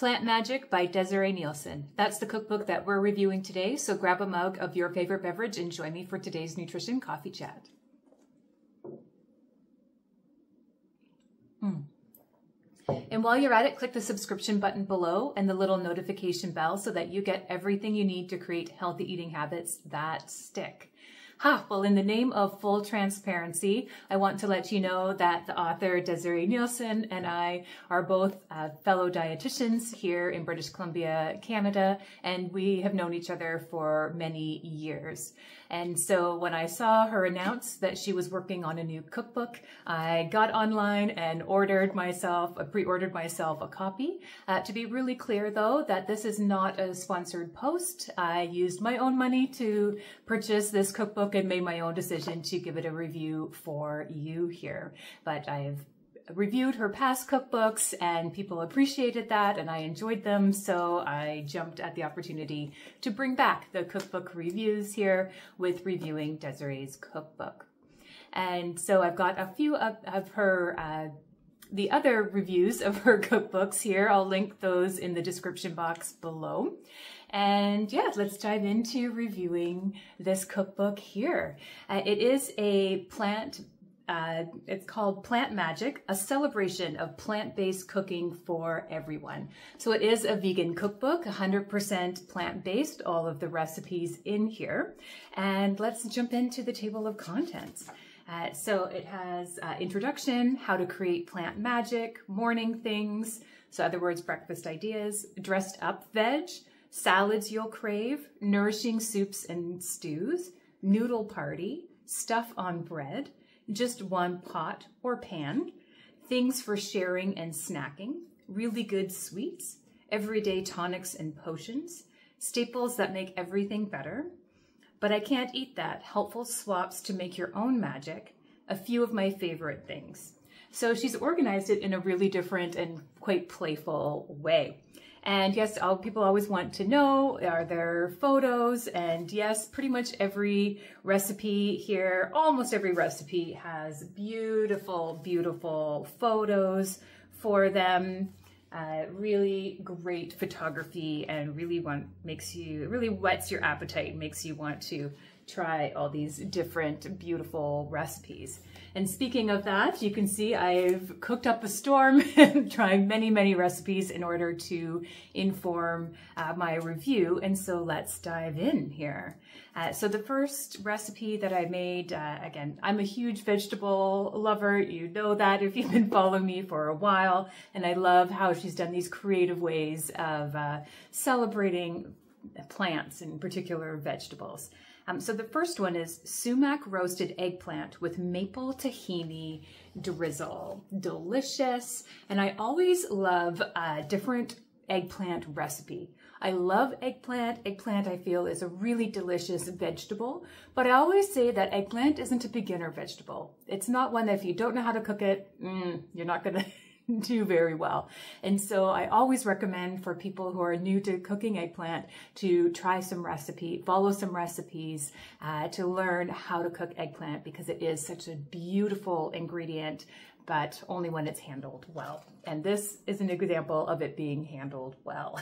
Plant Magic by Desiree Nielsen. That's the cookbook that we're reviewing today, so grab a mug of your favorite beverage and join me for today's Nutrition Coffee Chat. Mm. And while you're at it, click the subscription button below and the little notification bell so that you get everything you need to create healthy eating habits that stick. Ha, well, in the name of full transparency, I want to let you know that the author Desiree Nielsen and I are both uh, fellow dietitians here in British Columbia, Canada, and we have known each other for many years. And so when I saw her announce that she was working on a new cookbook, I got online and ordered myself, uh, pre-ordered myself a copy. Uh, to be really clear though, that this is not a sponsored post. I used my own money to purchase this cookbook and made my own decision to give it a review for you here. But I've reviewed her past cookbooks and people appreciated that and I enjoyed them. So I jumped at the opportunity to bring back the cookbook reviews here with reviewing Desiree's cookbook. And so I've got a few of, of her uh, the other reviews of her cookbooks here. I'll link those in the description box below. And yeah, let's dive into reviewing this cookbook here. Uh, it is a plant uh, it's called Plant Magic, a celebration of plant-based cooking for everyone. So it is a vegan cookbook, 100% plant-based, all of the recipes in here. And let's jump into the table of contents. Uh, so it has uh, introduction, how to create plant magic, morning things, so other words, breakfast ideas, dressed up veg, salads you'll crave, nourishing soups and stews, noodle party, stuff on bread, just one pot or pan, things for sharing and snacking, really good sweets, everyday tonics and potions, staples that make everything better. But I can't eat that, helpful swaps to make your own magic, a few of my favorite things. So she's organized it in a really different and quite playful way. And yes, all, people always want to know, are there photos? And yes, pretty much every recipe here, almost every recipe has beautiful, beautiful photos for them. Uh, really great photography and really want makes you really whets your appetite makes you want to try all these different beautiful recipes. And speaking of that, you can see I've cooked up a storm, trying many, many recipes in order to inform uh, my review. And so let's dive in here. Uh, so the first recipe that I made, uh, again, I'm a huge vegetable lover. You know that if you've been following me for a while. And I love how she's done these creative ways of uh, celebrating plants, in particular vegetables. Um, so the first one is sumac roasted eggplant with maple tahini drizzle. Delicious. And I always love a different eggplant recipe. I love eggplant. Eggplant, I feel, is a really delicious vegetable, but I always say that eggplant isn't a beginner vegetable. It's not one that if you don't know how to cook it, mm, you're not going to do very well. And so I always recommend for people who are new to cooking eggplant to try some recipe, follow some recipes uh, to learn how to cook eggplant because it is such a beautiful ingredient, but only when it's handled well. And this is an example of it being handled well.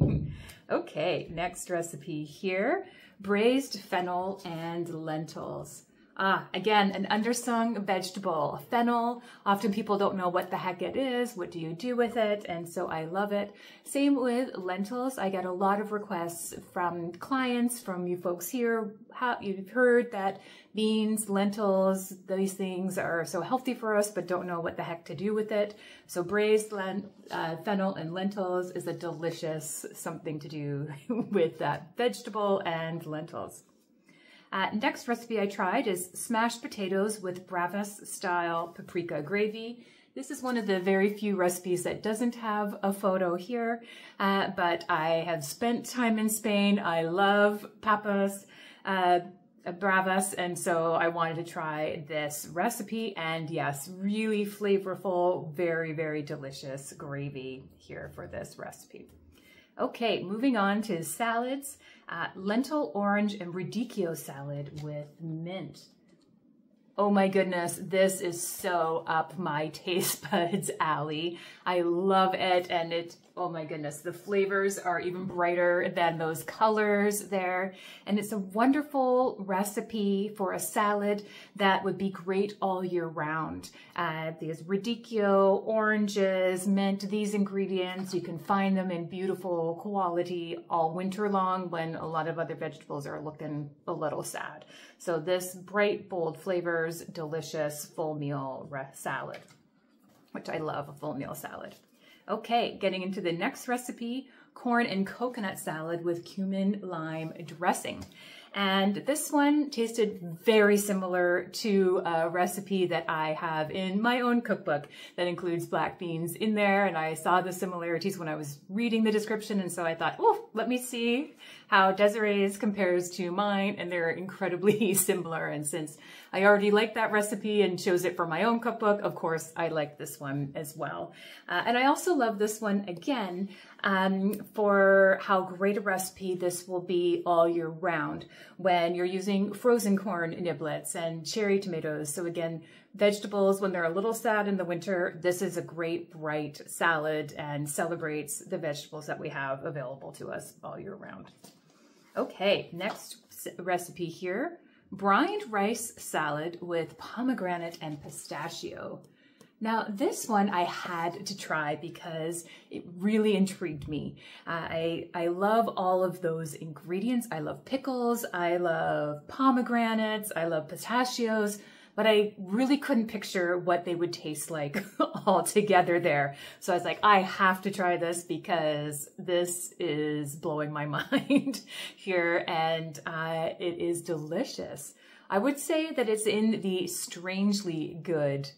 okay, next recipe here, braised fennel and lentils. Ah, again, an undersung vegetable. Fennel, often people don't know what the heck it is. What do you do with it? And so I love it. Same with lentils. I get a lot of requests from clients, from you folks here. How, you've heard that beans, lentils, these things are so healthy for us, but don't know what the heck to do with it. So braised uh, fennel and lentils is a delicious something to do with that vegetable and lentils. Uh, next recipe I tried is smashed potatoes with Bravas style paprika gravy. This is one of the very few recipes that doesn't have a photo here, uh, but I have spent time in Spain. I love papas, uh, bravas, and so I wanted to try this recipe. And yes, really flavorful, very, very delicious gravy here for this recipe. Okay, moving on to salads. Uh, lentil, orange, and radicchio salad with mint. Oh my goodness, this is so up my taste buds alley. I love it and it, oh my goodness, the flavors are even brighter than those colors there. And it's a wonderful recipe for a salad that would be great all year round. Uh, there's radicchio, oranges, mint, these ingredients, you can find them in beautiful quality all winter long when a lot of other vegetables are looking a little sad. So this bright, bold flavors, delicious full meal salad, which I love a full meal salad. Okay, getting into the next recipe, corn and coconut salad with cumin lime dressing. And this one tasted very similar to a recipe that I have in my own cookbook that includes black beans in there. And I saw the similarities when I was reading the description. And so I thought, oh, let me see how Desiree's compares to mine. And they're incredibly similar. And since I already like that recipe and chose it for my own cookbook, of course, I like this one as well. Uh, and I also love this one again um, for how great a recipe this will be all year round when you're using frozen corn niblets and cherry tomatoes. So again, vegetables, when they're a little sad in the winter, this is a great bright salad and celebrates the vegetables that we have available to us all year round. Okay, next recipe here, brined rice salad with pomegranate and pistachio. Now, this one I had to try because it really intrigued me. Uh, I, I love all of those ingredients. I love pickles, I love pomegranates, I love pistachios, but I really couldn't picture what they would taste like all together there. So I was like, I have to try this because this is blowing my mind here and uh, it is delicious. I would say that it's in the strangely good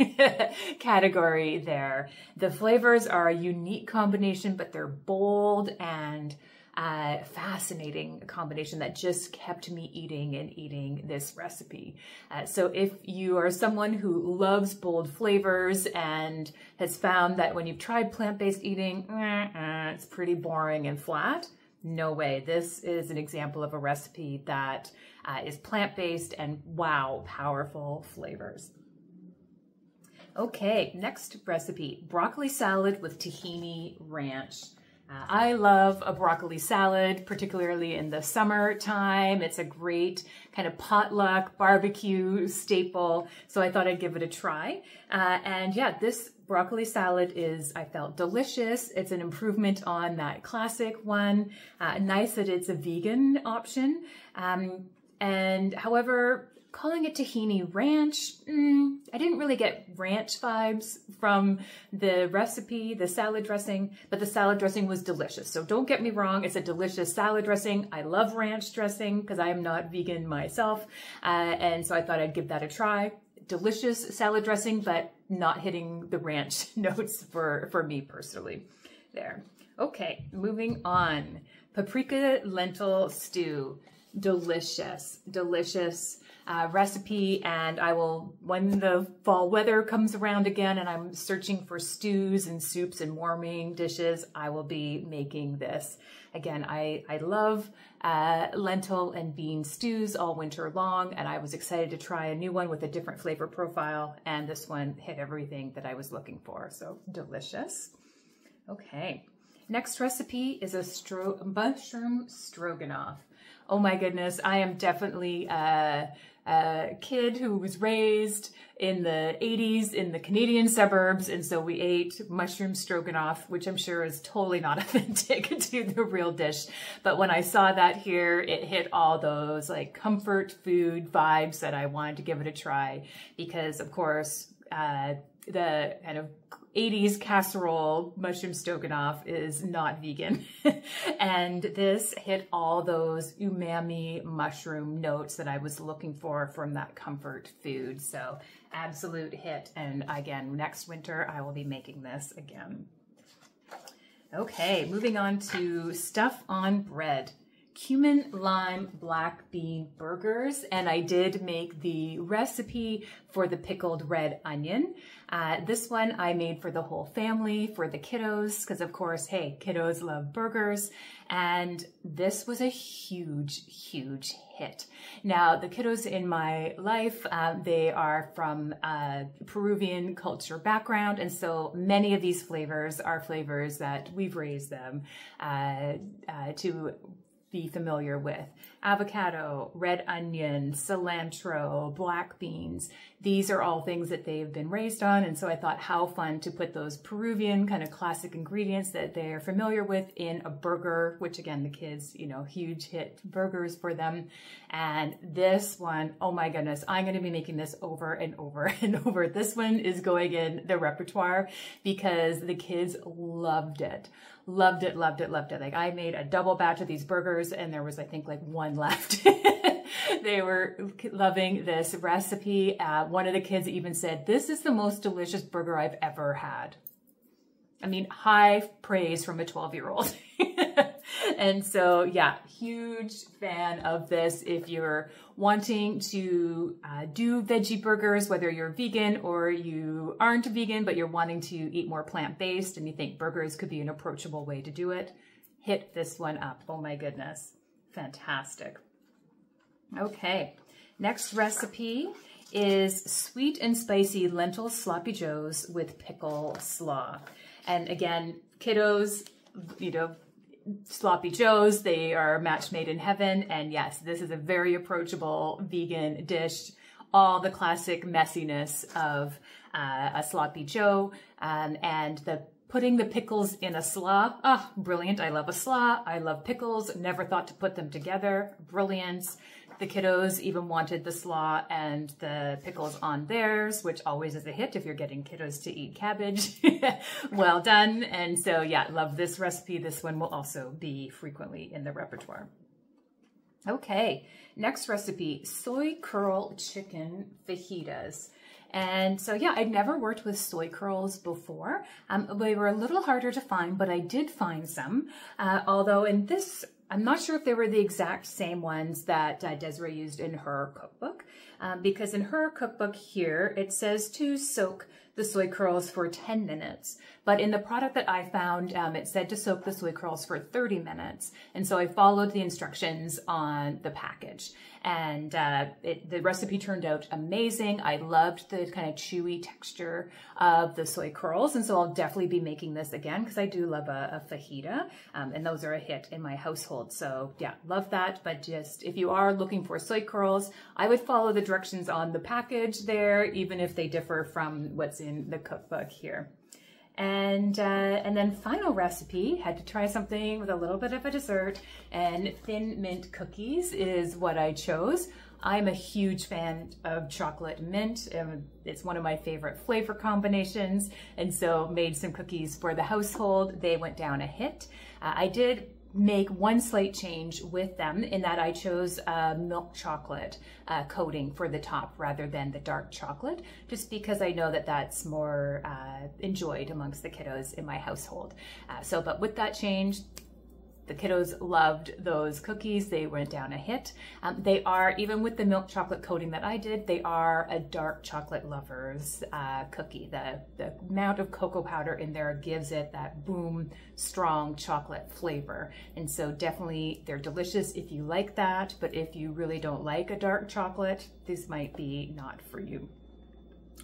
category there. The flavors are a unique combination, but they're bold and uh, fascinating combination that just kept me eating and eating this recipe. Uh, so if you are someone who loves bold flavors and has found that when you've tried plant-based eating, it's pretty boring and flat, no way. This is an example of a recipe that uh, is plant-based and wow, powerful flavors. Okay, next recipe, broccoli salad with tahini ranch. Uh, I love a broccoli salad, particularly in the summertime. It's a great kind of potluck barbecue staple, so I thought I'd give it a try. Uh, and yeah, this broccoli salad is, I felt, delicious. It's an improvement on that classic one. Uh, nice that it's a vegan option. Um, and however, calling it tahini ranch, mm, I didn't really get ranch vibes from the recipe, the salad dressing, but the salad dressing was delicious. So don't get me wrong, it's a delicious salad dressing. I love ranch dressing because I am not vegan myself. Uh, and so I thought I'd give that a try. Delicious salad dressing, but not hitting the ranch notes for, for me personally there. Okay, moving on. Paprika lentil stew delicious, delicious uh, recipe. And I will, when the fall weather comes around again and I'm searching for stews and soups and warming dishes, I will be making this. Again, I, I love uh, lentil and bean stews all winter long, and I was excited to try a new one with a different flavor profile, and this one hit everything that I was looking for, so delicious. Okay, next recipe is a stro mushroom stroganoff oh my goodness, I am definitely a, a kid who was raised in the 80s in the Canadian suburbs. And so we ate mushroom stroganoff, which I'm sure is totally not authentic to the real dish. But when I saw that here, it hit all those like comfort food vibes that I wanted to give it a try because of course, uh, the kind of 80s casserole mushroom stroganoff is not vegan. and this hit all those umami mushroom notes that I was looking for from that comfort food. So absolute hit. And again, next winter I will be making this again. Okay, moving on to stuff on bread. Cumin lime black bean burgers and I did make the recipe for the pickled red onion. Uh, this one I made for the whole family, for the kiddos, because of course, hey, kiddos love burgers. And this was a huge, huge hit. Now, the kiddos in my life, uh, they are from a Peruvian culture background. And so many of these flavors are flavors that we've raised them uh, uh to be familiar with. Avocado, red onion, cilantro, black beans. These are all things that they've been raised on. And so I thought how fun to put those Peruvian kind of classic ingredients that they're familiar with in a burger, which again, the kids, you know, huge hit burgers for them. And this one, oh my goodness, I'm going to be making this over and over and over. This one is going in the repertoire because the kids loved it loved it, loved it, loved it. Like I made a double batch of these burgers and there was, I think, like one left. they were loving this recipe. Uh, one of the kids even said, this is the most delicious burger I've ever had. I mean, high praise from a 12 year old. and so, yeah, huge fan of this. If you're wanting to uh, do veggie burgers, whether you're vegan or you aren't vegan, but you're wanting to eat more plant-based and you think burgers could be an approachable way to do it, hit this one up. Oh my goodness. Fantastic. Okay, next recipe is sweet and spicy lentil sloppy joes with pickle slaw. And again, kiddos, you know, sloppy joes. They are match made in heaven. And yes, this is a very approachable vegan dish. All the classic messiness of uh, a sloppy joe um, and the putting the pickles in a slaw. Ah, oh, brilliant. I love a slaw. I love pickles. Never thought to put them together. Brilliant. The kiddos even wanted the slaw and the pickles on theirs, which always is a hit if you're getting kiddos to eat cabbage. well done. And so yeah, love this recipe. This one will also be frequently in the repertoire. Okay, next recipe, soy curl chicken fajitas. And so, yeah, I'd never worked with soy curls before. Um, they were a little harder to find, but I did find some. Uh, although in this I'm not sure if they were the exact same ones that uh, Desiree used in her cookbook, um, because in her cookbook here, it says to soak the soy curls for 10 minutes. But in the product that I found, um, it said to soak the soy curls for 30 minutes. And so I followed the instructions on the package. And uh, it, the recipe turned out amazing. I loved the kind of chewy texture of the soy curls. And so I'll definitely be making this again because I do love a, a fajita. Um, and those are a hit in my household. So yeah, love that. But just if you are looking for soy curls, I would follow the directions on the package there, even if they differ from what's in the cookbook here. And, uh, and then final recipe, had to try something with a little bit of a dessert and thin mint cookies is what I chose. I'm a huge fan of chocolate mint. Um, it's one of my favorite flavor combinations. And so made some cookies for the household. They went down a hit. Uh, I did make one slight change with them in that I chose a milk chocolate uh, coating for the top rather than the dark chocolate, just because I know that that's more uh, enjoyed amongst the kiddos in my household. Uh, so, but with that change, the kiddos loved those cookies. They went down a hit. Um, they are, even with the milk chocolate coating that I did, they are a dark chocolate lover's uh, cookie. The, the amount of cocoa powder in there gives it that boom, strong chocolate flavor. And so definitely they're delicious if you like that, but if you really don't like a dark chocolate, this might be not for you.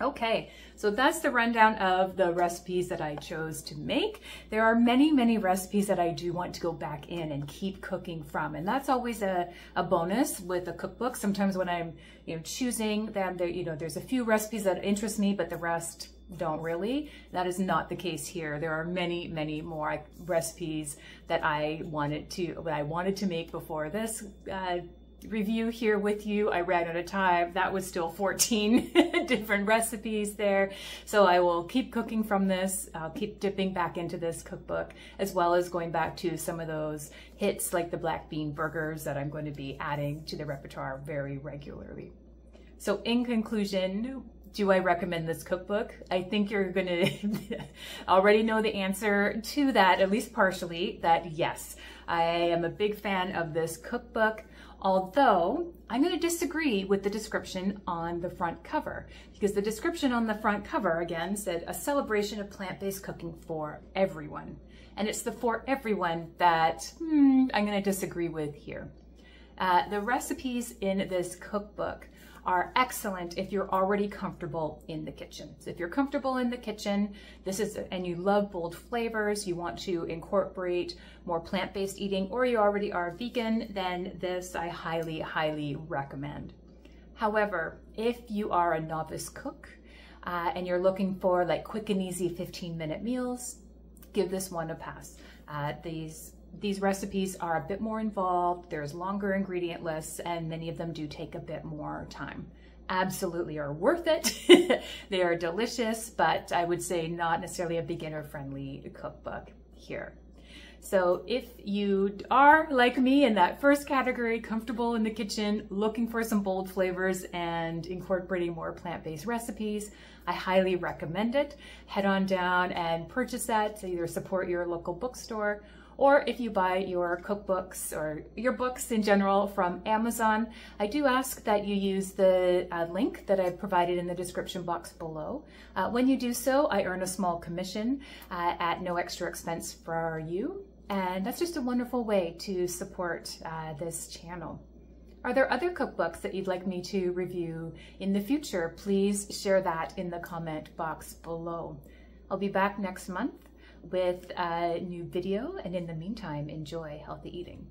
Okay, so that's the rundown of the recipes that I chose to make. There are many, many recipes that I do want to go back in and keep cooking from. And that's always a, a bonus with a cookbook. Sometimes when I'm you know, choosing them, there, you know, there's a few recipes that interest me, but the rest don't really. That is not the case here. There are many, many more recipes that I wanted to, that I wanted to make before this uh, review here with you. I ran out of time. That was still 14 different recipes there. So I will keep cooking from this. I'll keep dipping back into this cookbook as well as going back to some of those hits like the black bean burgers that I'm going to be adding to the repertoire very regularly. So in conclusion, do I recommend this cookbook? I think you're going to already know the answer to that, at least partially, that yes, I am a big fan of this cookbook. Although I'm going to disagree with the description on the front cover because the description on the front cover again said a celebration of plant-based cooking for everyone. And it's the for everyone that hmm, I'm going to disagree with here. Uh, the recipes in this cookbook are excellent if you're already comfortable in the kitchen. So if you're comfortable in the kitchen, this is, and you love bold flavors, you want to incorporate more plant-based eating, or you already are vegan, then this I highly, highly recommend. However, if you are a novice cook uh, and you're looking for like quick and easy 15 minute meals, give this one a pass. Uh, these these recipes are a bit more involved, there's longer ingredient lists, and many of them do take a bit more time. Absolutely are worth it. they are delicious, but I would say not necessarily a beginner friendly cookbook here. So if you are like me in that first category, comfortable in the kitchen, looking for some bold flavors and incorporating more plant-based recipes, I highly recommend it. Head on down and purchase that to either support your local bookstore or if you buy your cookbooks or your books in general from Amazon, I do ask that you use the uh, link that I've provided in the description box below. Uh, when you do so, I earn a small commission uh, at no extra expense for you. And that's just a wonderful way to support uh, this channel. Are there other cookbooks that you'd like me to review in the future? Please share that in the comment box below. I'll be back next month with a new video. And in the meantime, enjoy healthy eating.